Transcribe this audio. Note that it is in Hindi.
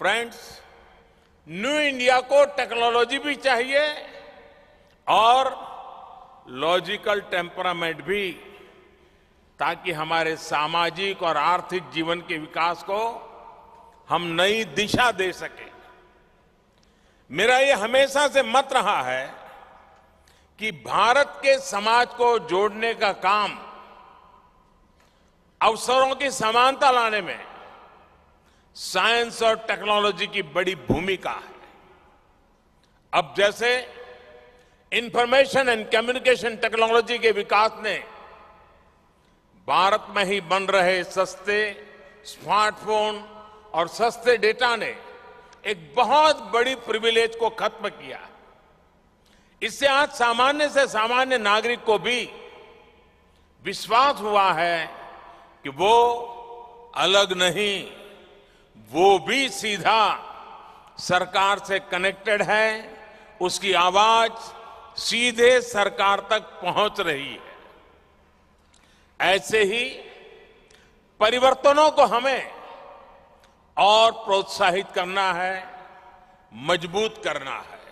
फ्रेंड्स, न्यू इंडिया को टेक्नोलॉजी भी चाहिए और लॉजिकल टेम्परामेंट भी, ताकि हमारे सामाजिक और आर्थिक जीवन के विकास को हम नई दिशा दे सके। मेरा ये हमेशा से मत रहा है कि भारत के समाज को जोड़ने का काम अवसरों की समानता लाने में साइंस और टेक्नोलॉजी की बड़ी भूमिका है। अब जैसे इंफॉर्मेशन एंड कम्युनिकेशन टेक्नोलॉजी के विकास ने भारत में ही बन रहे सस्ते स्मार्टफ़ोन और सस्ते डेटा ने एक बहुत बड़ी प्रिविलेज को खत्म किया। इससे आज सामान्य से सामान्य नागरिक को भी विश्वास हुआ है कि वो अलग नहीं। वो भी सीधा सरकार से कनेक्टेड है, उसकी आवाज़ सीधे सरकार तक पहुँच रही है। ऐसे ही परिवर्तनों को हमें और प्रोत्साहित करना है, मज़बूत करना है।